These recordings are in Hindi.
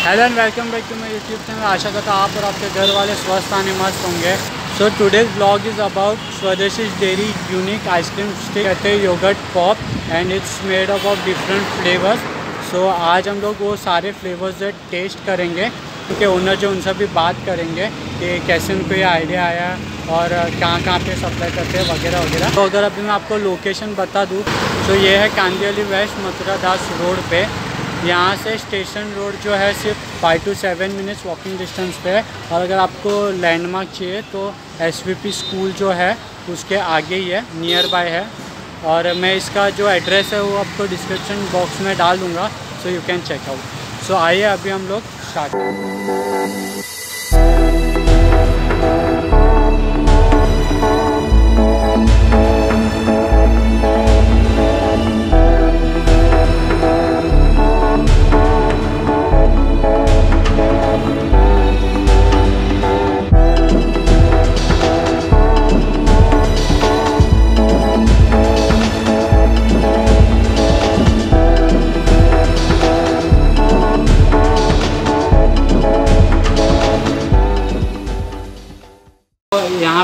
Hello and welcome back to my YouTube channel आशा करता आप और आपके घर वाले स्वस्थ, आने मस्त होंगे। So today's blog is about Swadeshi dairy unique ice cream stick कहते yogurt pop and it's made up of different flavours so आज हम लोग वो सारे फ्लेवर्स टेस्ट करेंगे। क्योंकि ओनर जो, उनसे भी बात करेंगे कि कैसे उनको ये आइडिया आया और कहाँ कहाँ पे सप्लाई करते हैं वगैरह वगैरह। तो अगर अभी मैं आपको लोकेशन बता दूँ तो ये है कांदियाली वेस्ट मथुरा दास रोड पे। यहाँ से स्टेशन रोड जो है सिर्फ़ five to seven minutes walking distance पे है। और अगर आपको लैंडमार्क चाहिए तो एसवीपी स्कूल जो है, उसके आगे ही है नियर बाय है। और मैं इसका जो एड्रेस है, वो आपको डिस्क्रिप्शन बॉक्स में डाल दूँगा so you can check out so आइए अभी हम लोग स्टार्ट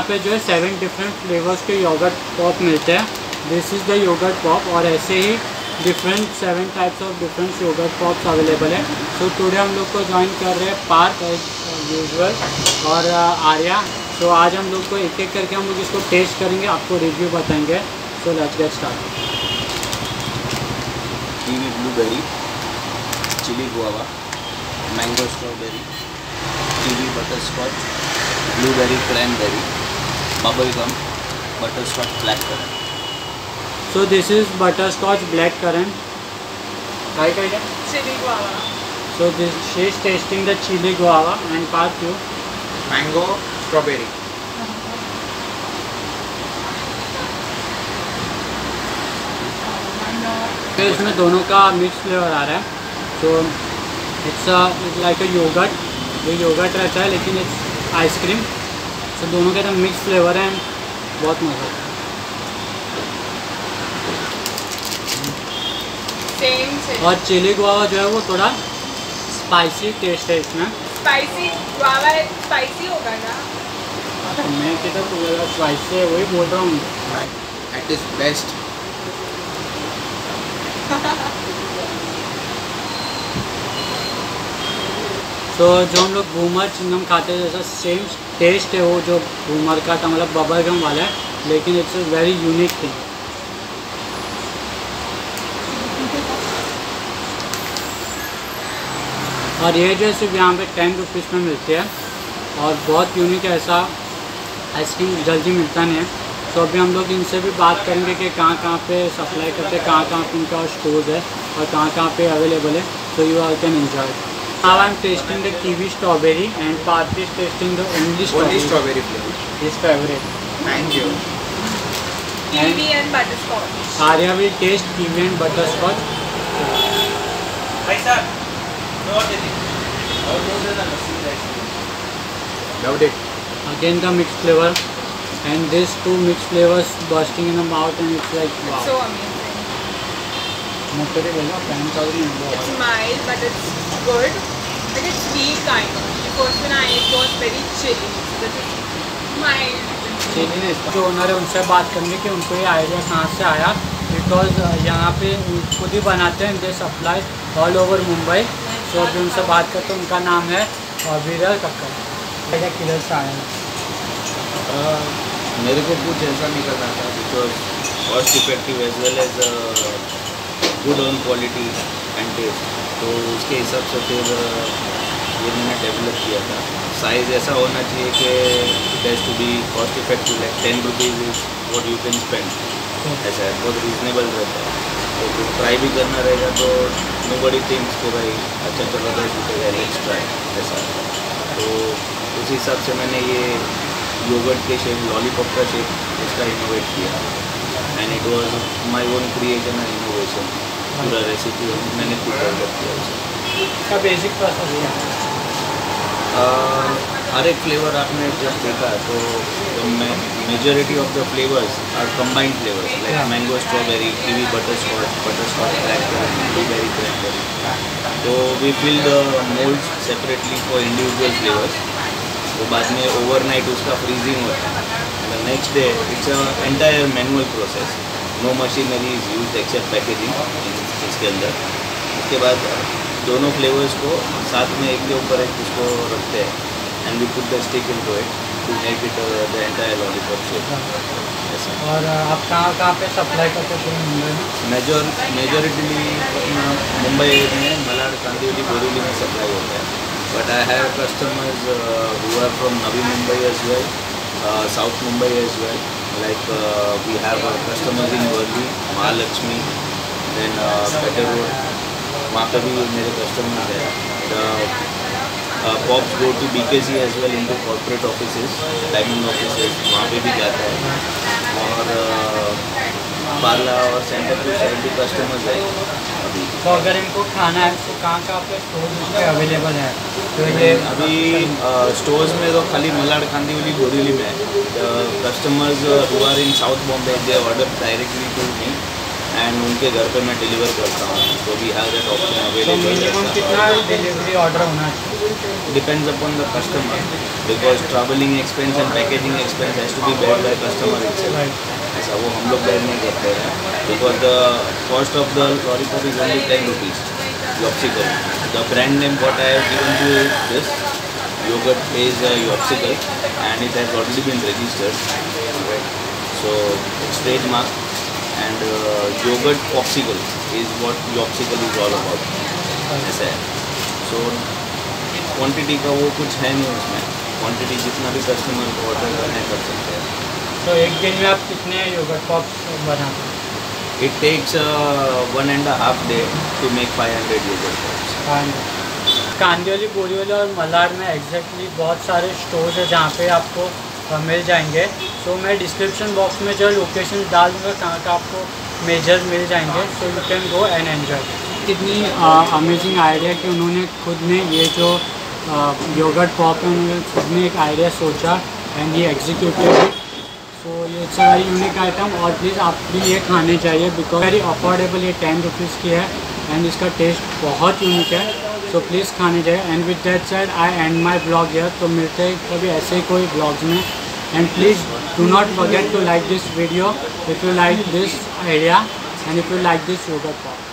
पे जो है सेवन डिफरेंट फ्लेवर्स के योगर्ट पॉप मिलते हैं। This is the yogurt pop और ऐसे ही different seven types of different yogurt pops available है। सो टुडे हम लोग को ज्वाइन कर रहे हैं पार्क एज यूजल और आर्या सो so, आज हम लोग को एक एक करके हम लोग इसको टेस्ट करेंगे आपको रिव्यू बताएँगे। So let's get start blueberry chilli guava mango strawberry kiwi butterscotch blueberry cranberry bubble gum butterscotch black currant so this is butterscotch black currant काय काय काय chili guava. So this she is tasting the chili guava and part two. Mango strawberry तो इसमें दोनों का मिक्स फ्लेवर आ रहा है। So it's like a yogurt ये योगर्ट रहता है लेकिन इट्स आइसक्रीम सो दोनों के एकदम मिक्स फ्लेवर हैं. बहुत मज़ा आता है. और चिली गुआवा जो है वो थोड़ा स्पाइसी टेस्ट है इसमें. स्पाइसी guava स्पाइसी होगा ना? मैं किधर स्पाइसी है वही बोल रहा हूँ. एट इज़ बेस्ट तो जो हम लोग घूमर चिंगम खाते हैं, जैसा सेम टेस्ट है वो जो घूमर का था मतलब बबल गम वाला है, लेकिन इट्स वेरी यूनिक थिंग और ये जो सिर्फ़ यहाँ पे टेन रुपीज़ में मिलती है, और बहुत यूनिक ऐसा आइसक्रीम जल्दी मिलता नहीं है। तो अभी हम लोग इनसे भी बात करेंगे कि कहाँ कहाँ पे सप्लाई करते हैं, कहाँ कहाँ पे उनका स्टोर्स है, और कहाँ कहाँ पे अवेलेबल है तो you are can enjoy Now I'm tasting the kiwi strawberry and part is tasting the only strawberry. Only strawberry flavor. His favorite. Thank you. Kiwi and, and butterscotch. Arya will taste kiwi and butterscotch. Hey sir, no Loved it. Again the mixed flavor and these two mixed flavors bursting in the mouth and it's like wow. It's so amazing. It's हुआ mild but it's good. Like it's sweet kind of. The first one I ate was very chilly. So this is mild. चलिए ना इसका जो ओनर है उनसे बात करेंगे कि उनको ये आइडिया कहाँ से आया बिकॉज़ यहाँ पे खुद ही बनाते हैं they supply all over Mumbai तो अभी उनसे बात करते हैं उनका नाम है विरल कक्कर किधर से आया है मेरे को कुछ ऐसा नहीं करना था because cost effective as well as good on quality and taste तो उसके हिसाब से फिर ये मैंने डेवलप किया था। साइज़ ऐसा होना चाहिए कि it has to be cost effective like ten rupees is what you can spend ऐसा है बहुत रीजनेबल रहता है। तो फिर ट्राई भी करना रहेगा तो नो बड़ी थिंग्स कि भाई अच्छा चलो दस रुपये का लेट्स ट्राई ऐसा तो उस हिसाब से मैंने ये योगर्ट के शेप लॉलीपॉप का शेप इसका इनोवेट किया। And it was my own creation and innovation पूरा रेसिपी मैंने खुद डेवलप किया उसे इसका बेसिक प्रोसेस क्या अह, हर एक फ्लेवर आपने जब देखा तो majority of the flavours are combined flavours. Like mango strawberry kiwi butter scotch butter scotch blackberry blueberry cranberry तो we fill the moulds separately for individual flavours तो बाद में ओवरनाइट उसका फ्रीजिंग होता है। Next day it's a entire manual process no machinery is use except packaging इसके अंदर उसके बाद दोनों फ्लेवर्स को साथ में एक के ऊपर एक उसको रखते हैं। And we put the stick into it to make it the entire lollipop shape और आप कहाँ कहाँ पे सप्लाई करते हो मुंबई में? मेजर मेजोरिटीली मुंबई में मलाड कांदिवली बोरीवली में सप्लाई होता है। But I have customers who are from Navi Mumbai as well South Mumbai as well like we have customers in Worli Mahalaxmi then road वहाँ पे भी मेरे कस्टमर्स हैं। Pops go to B K C as well into corporate office diamond office वहाँ पे भी जाता है। और बारला और सेंटर टू भी कस्टमर्स हैं। तो अगर इनको खाना है तो कहाँ कहाँ पे स्टोर पे अवेलेबल है? तो ये अभी स्टोर्स में तो खाली मलाड कांदिवली बोरीवली में है। Customers who are in South Bombay they order directly to me and उनके घर पे मैं डिलीवर करता हूँ। तो वी हैव दैट ऑप्शन तो अवेलेबल कितना डिलीवरी ऑर्डर होना चाहिए? Depends upon the customer because traveling expense and packaging expense has to be borne by customer itself. ऐसा वो हम लोग बेयर नहीं करते हैं। Because the cost of the lollipop is only ten rupees Yopsicle the brand name what I have given to this yopsical and it has already been registered. Right so it's trademark and uh, yogurt popsicle is what yopsical is all about. ऐसा है। सो क्वांटिटी का वो कुछ है नहीं उसमें। क्वांटिटी जितना भी कस्टमर ऑर्डर करना है कर सकते हैं। तो एक दिन में आप कितने योगर्ट पॉप्स बनाते हैं? It takes one and half day to make five hundred user हाँ कांदिवली बोरीवली और मलार में एग्जैक्टली बहुत सारे स्टोर्स हैं जहाँ पे आपको मिल जाएँगे। तो मैं डिस्क्रिप्शन बॉक्स में जो लोकेशन डाल दूँगा कहाँ का आपको मेजर मिल जाएँगे। So you can go and enjoy कितनी अमेजिंग आइडिया कि उन्होंने खुद ने ये जो योगर्ट पॉप है उन्होंने खुद ने एक आइडिया सोचा एंड ये executed so uh it's very unique item और प्लीज़ आप भी ये खाने चाहिए बिकॉज़ वेरी अफोर्डेबल ये टेन रुपीज़ की है एंड इसका टेस्ट बहुत यूनिक है। सो प्लीज़ खाने चाहिए and with that side I and my blog यर तो मिलते हैं कभी ऐसे ही कोई ब्लॉग्स में। And please do not forget to like this video if you like this idea and if you like this yoga pop